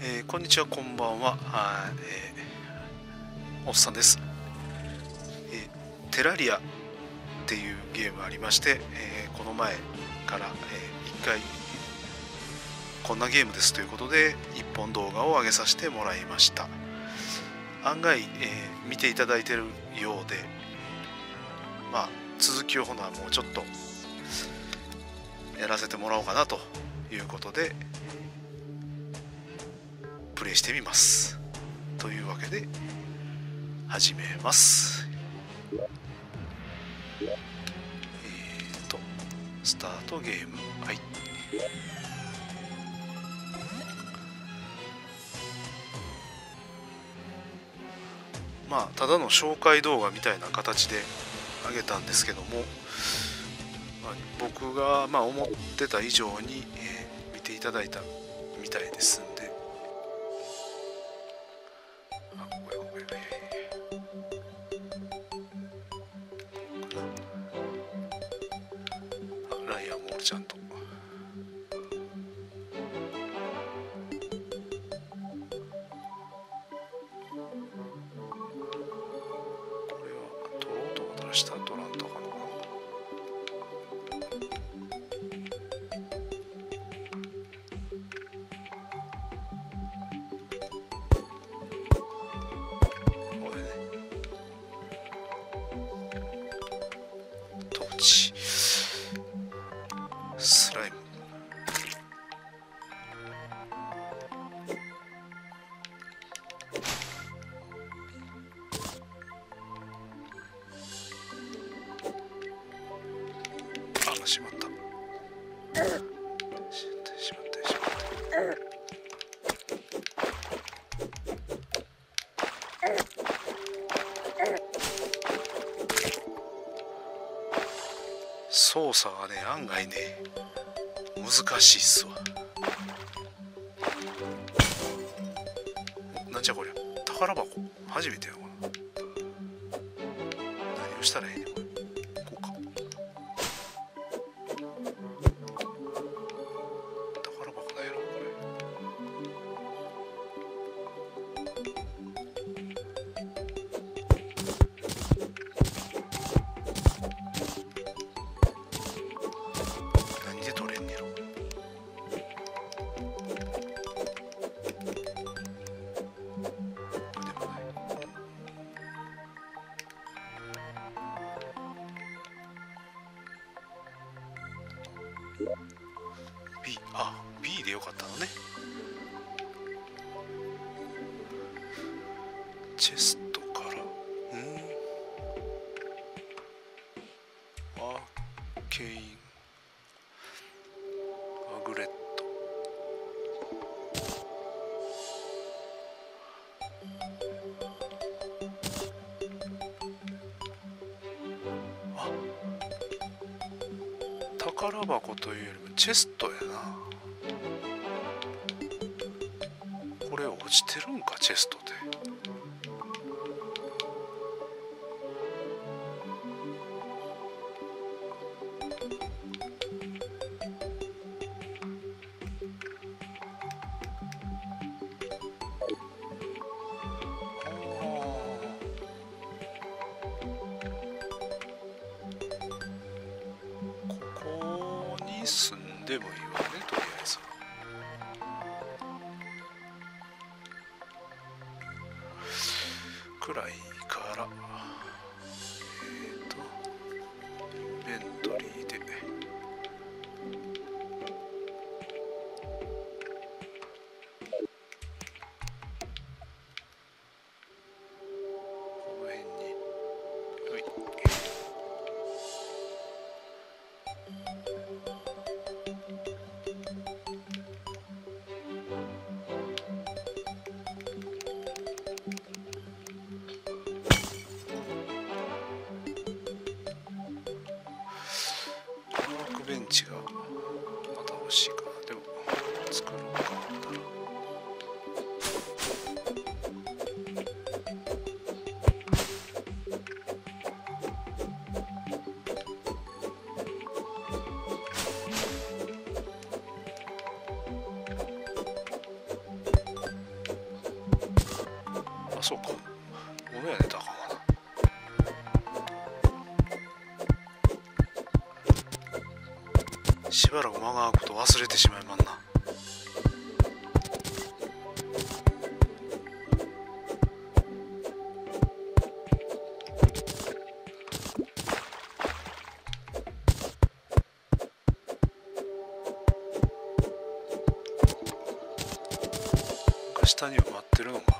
えーこんにちはこんばんは、えーおっさんです、えーテラリアっていうゲームありまして、えこの前から、えー一回こんなゲームです。ということで一本動画を上げさせてもらいました。案外、え見ていただいてるようでまあ続きをほなもうちょっとやらせてもらおうかなということでプレイしてみます。というわけで始めます。えーとスタートゲーム。はい。まあただの紹介動画みたいな形で上げたんですけども、まあ僕がまあ思ってた以上に、えー見ていただいた操作がね案外ね難しいっすわ。なんじゃこりゃ。宝箱。初めてやわ。何をしたらいいね宝箱というよりもチェストやな。これ落ちてるんかチェストで。くらいから。Aventure》。しばらく間が空くこと忘れてしまいまんな。下に埋まってるのか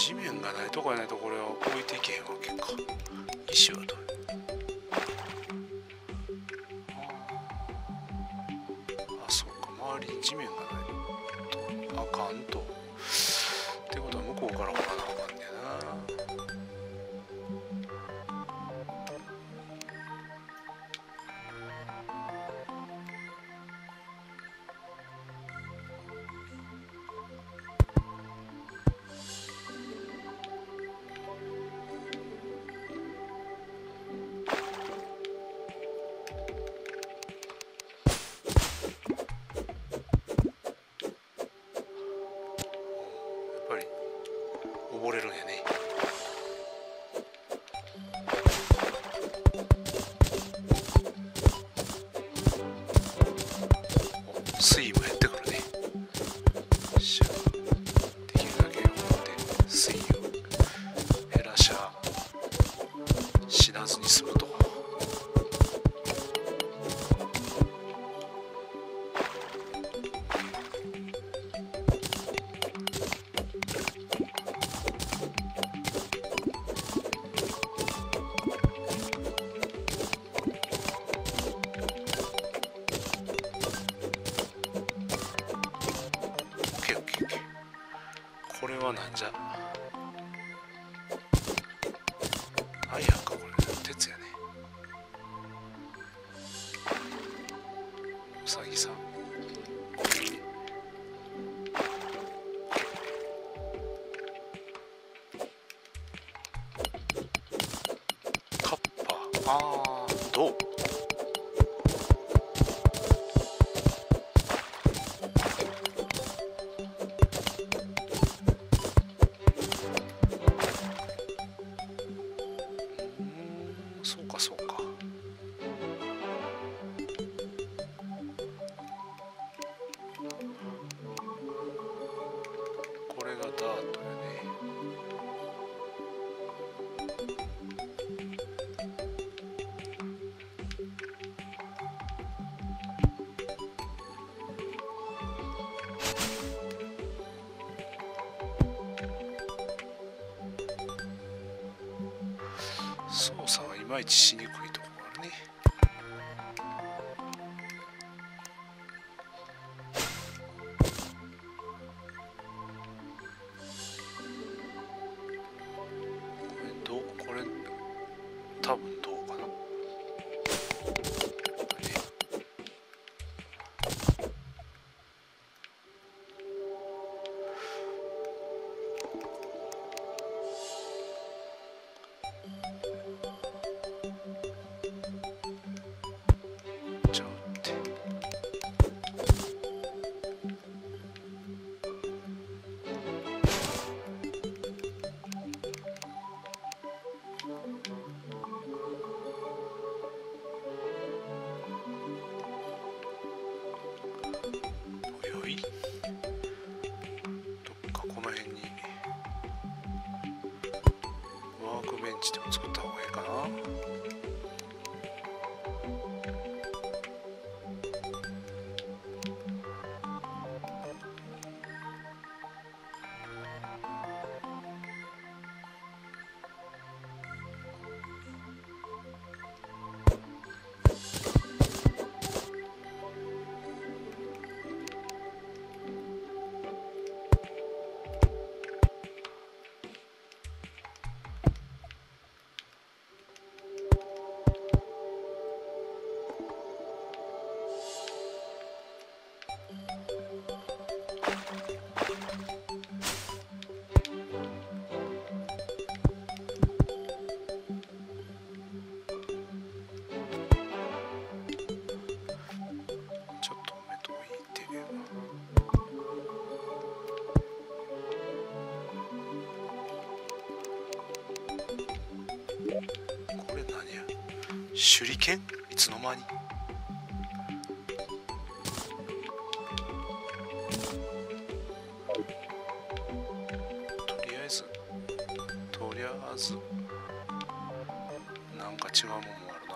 地面がないとこやないとこれを置いていけへんわけか。にしようと。さぎさん。カッパ。ああどう？万一吃进去？手裏剣？いつの間に？とりあえずとりあえずなんか違うもんもある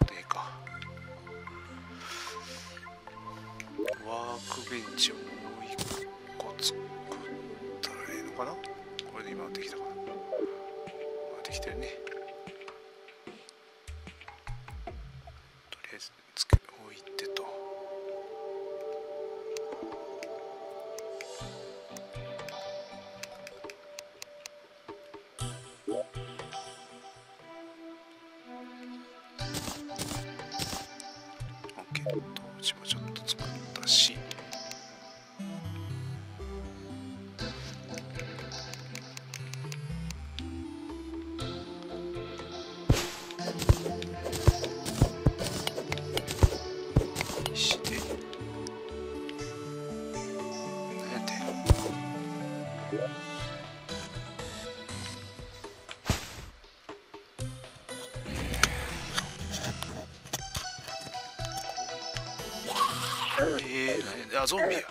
な。でいいか。ワークベンチをもう一個作ったらいいのかな？これで今できたかな。ってきてるね。ゾンビや入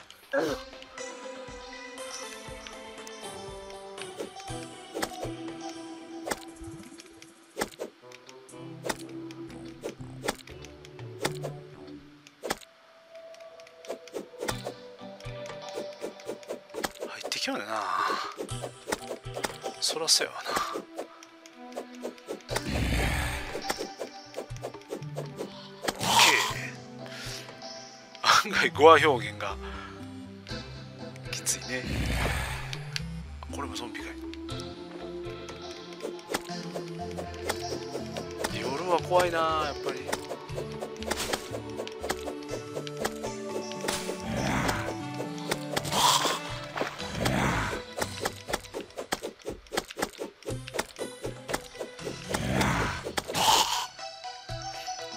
ってきようねな。そらそうやわな。案外語話表現がきついね。これもゾンビかい。夜は怖いなやっぱり。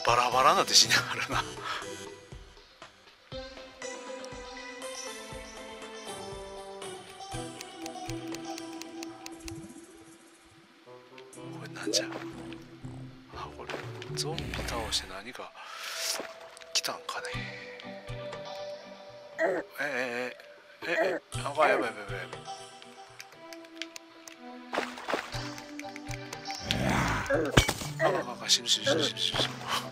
バラバラなってしながらな。なんじゃあこれゾンビ倒して何か来たんかね。ええええええあやばいやばいやばいやばい。ああああ死ぬ死ぬ死ぬ死ぬ死ぬ。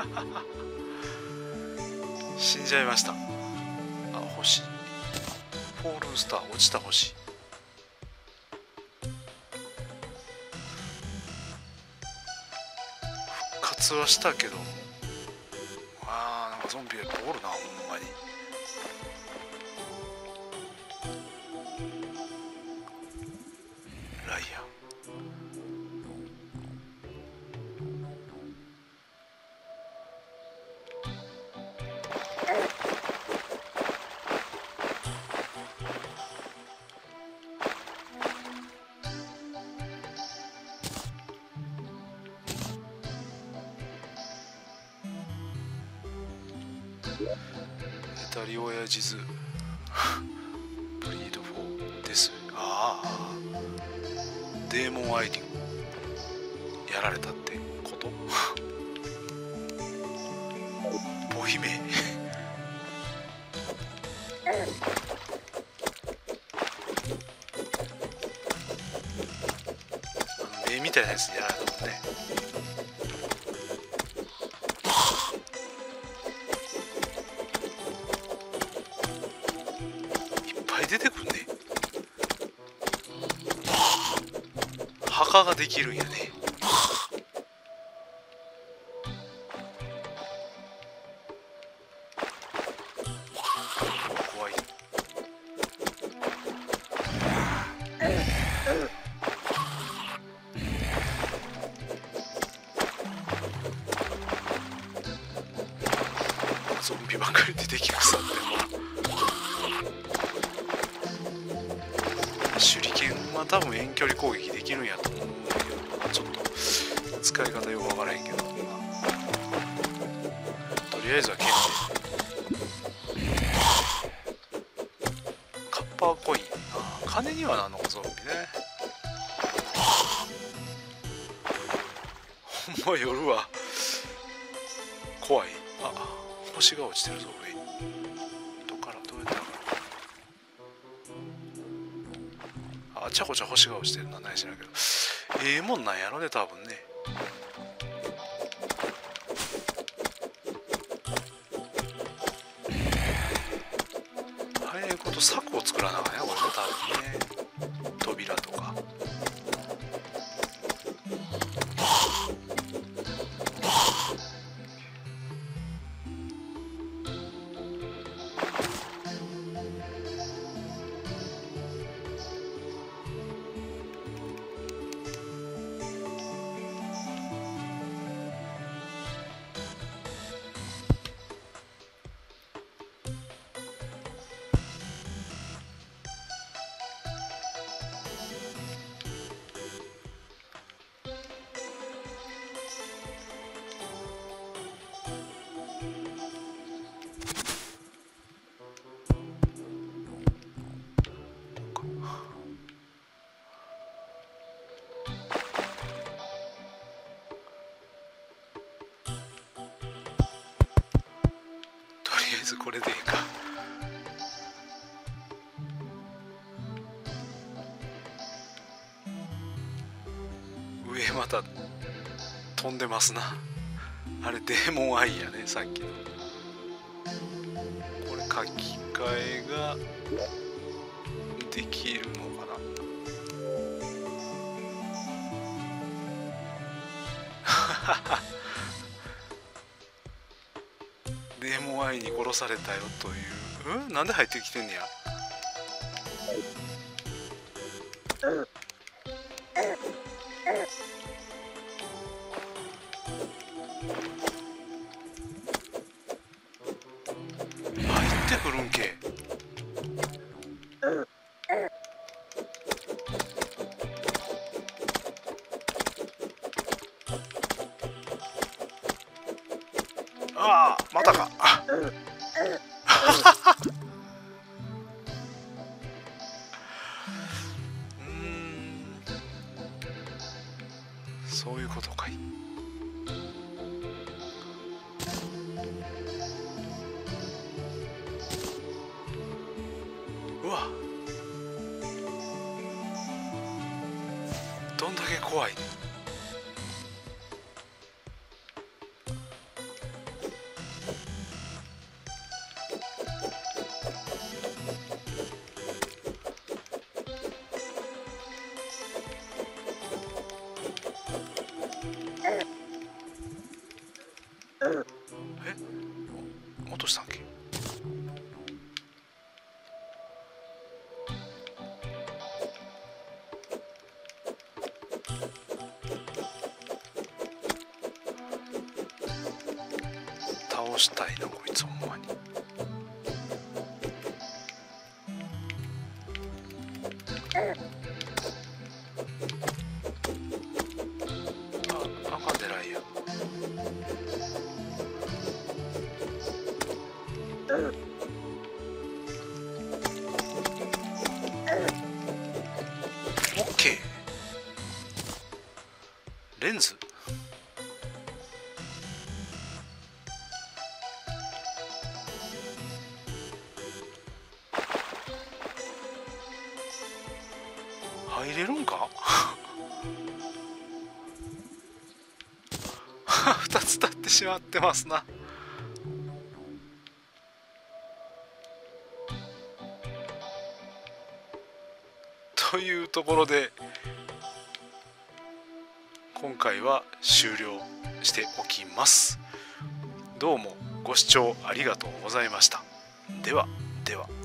死んじゃいました。あ星。フォールスター落ちた星。復活はしたけど。あーなんかゾンビがいっぱいおるな。ネタリオヤジズブリードフォーです。ああ。デーモンアイディやられたって。出てくるね墓ができるんやね。使い方よくわからへんけど、とりあえずは剣で。カッパーコインあ金にはなんのかゾンビねほんま夜は。怖い。あ星が落ちてるぞ上にどっからどうやってああちゃこちゃ星が落ちてるのは何知らんけど。ええもんなんやろね多分ね。これでいいか。上また飛んでますな。あれデーモンアイやねさっきの。これ書き換えができるのかな。デ ーモアイに殺されたよという。うん？なんで入ってきてんねや？ことかい。うわ。どんだけ怖い。落としたんけ。レンズ。入れるんか？2つ立ってしまってますな。というところで回は終了しておきます。どうもご視聴ありがとうございました。ではでは。